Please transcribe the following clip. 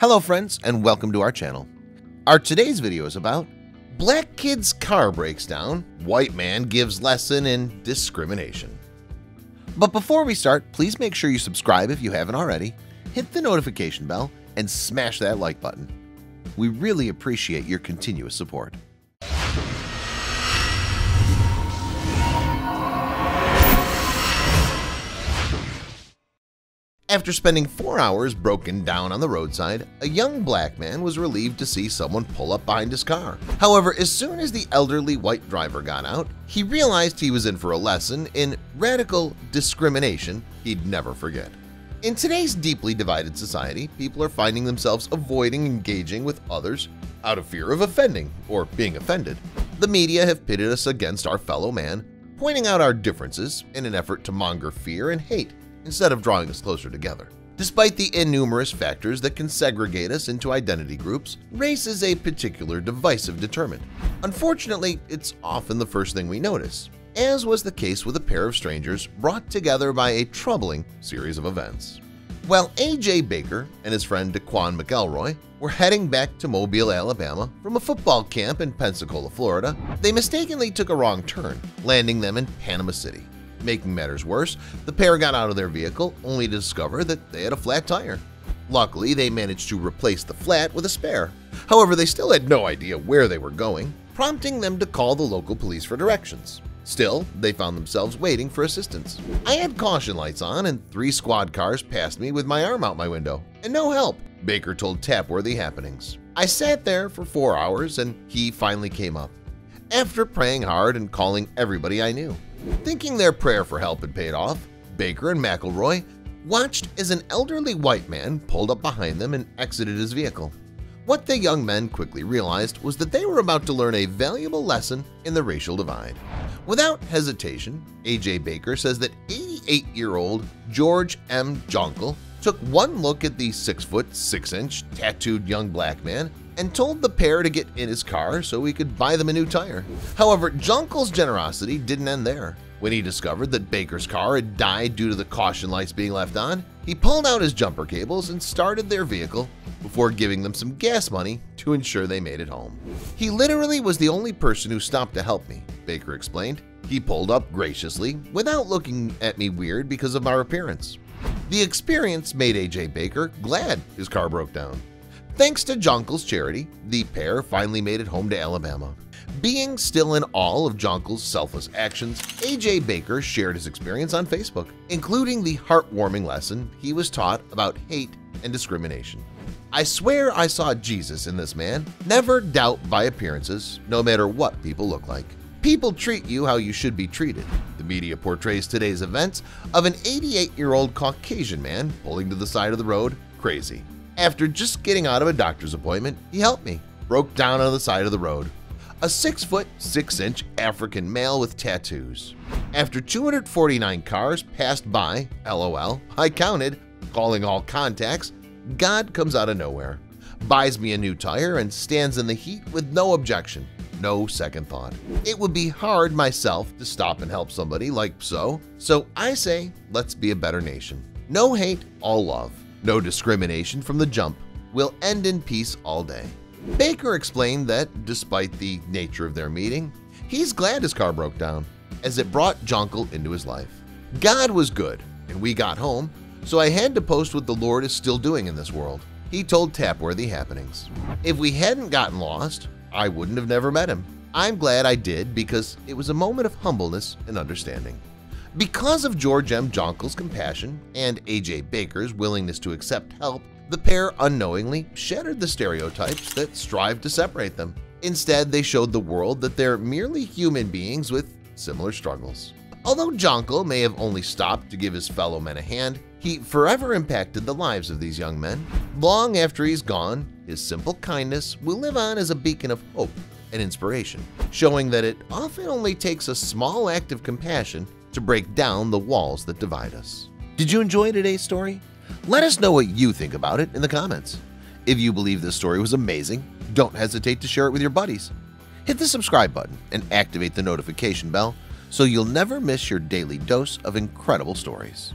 Hello friends and welcome to our channel. Our today's video is about Black kid's car breaks down, white man gives lesson in discrimination. But before we start, please make sure you subscribe if you haven't already, hit the notification bell, and smash that like button. We really appreciate your continuous support. After spending four hours broken down on the roadside, a young black man was relieved to see someone pull up behind his car. However, as soon as the elderly white driver got out, he realized he was in for a lesson in radical discrimination he'd never forget. In today's deeply divided society, people are finding themselves avoiding engaging with others out of fear of offending or being offended. The media have pitted us against our fellow man, pointing out our differences in an effort to monger fear and hate instead of drawing us closer together. Despite the innumerous factors that can segregate us into identity groups, race is a particular divisive determinant. Unfortunately, it's often the first thing we notice, as was the case with a pair of strangers brought together by a troubling series of events. While A.J. Baker and his friend Daquan McElroy were heading back to Mobile, Alabama from a football camp in Pensacola, Florida, they mistakenly took a wrong turn, landing them in Panama City. Making matters worse, the pair got out of their vehicle only to discover that they had a flat tire. Luckily, they managed to replace the flat with a spare. However, they still had no idea where they were going, prompting them to call the local police for directions. Still, they found themselves waiting for assistance. I had caution lights on and three squad cars passed me with my arm out my window, and no help, Baker told Tapworthy Happenings. I sat there for four hours and he finally came up. After praying hard and calling everybody I knew. Thinking their prayer for help had paid off, Baker and McElroy watched as an elderly white man pulled up behind them and exited his vehicle. What the young men quickly realized was that they were about to learn a valuable lesson in the racial divide. Without hesitation, A.J. Baker says that 88-year-old George M. Jonkel took one look at the 6-foot 6-inch tattooed young black man and told the pair to get in his car so he could buy them a new tire. However, Jonkel's generosity didn't end there. When he discovered that Baker's car had died due to the caution lights being left on, he pulled out his jumper cables and started their vehicle before giving them some gas money to ensure they made it home. He literally was the only person who stopped to help me, Baker explained. He pulled up graciously without looking at me weird because of our appearance. The experience made AJ Baker glad his car broke down. Thanks to Jonkel's charity, the pair finally made it home to Alabama. Being still in awe of Jonkel's selfless actions, A.J. Baker shared his experience on Facebook, including the heartwarming lesson he was taught about hate and discrimination. I swear I saw Jesus in this man. Never doubt by appearances, no matter what people look like. People treat you how you should be treated. The media portrays today's events of an 88-year-old Caucasian man pulling to the side of the road crazy. After just getting out of a doctor's appointment, he helped me, broke down on the side of the road. A 6 foot 6 inch African male with tattoos. After 249 cars passed by, lol, I counted, calling all contacts, God comes out of nowhere, buys me a new tire and stands in the heat with no objection, no second thought. It would be hard myself to stop and help somebody like so, so I say let's be a better nation. No hate, all love. No discrimination from the jump will end in peace all day. Baker explained that, despite the nature of their meeting, he's glad his car broke down, as it brought Jonkel into his life. God was good, and we got home, so I had to post what the Lord is still doing in this world. He told Tapworthy Happenings. If we hadn't gotten lost, I wouldn't have never met him. I'm glad I did because it was a moment of humbleness and understanding. Because of George M. Jonkel's compassion and A.J. Baker's willingness to accept help, the pair unknowingly shattered the stereotypes that strive to separate them. Instead, they showed the world that they're merely human beings with similar struggles. Although Jonkel may have only stopped to give his fellow men a hand, he forever impacted the lives of these young men. Long after he's gone, his simple kindness will live on as a beacon of hope and inspiration, showing that it often only takes a small act of compassion to break down the walls that divide us. Did you enjoy today's story? Let us know what you think about it in the comments. If you believe this story was amazing, don't hesitate to share it with your buddies. Hit the subscribe button and activate the notification bell so you'll never miss your daily dose of incredible stories.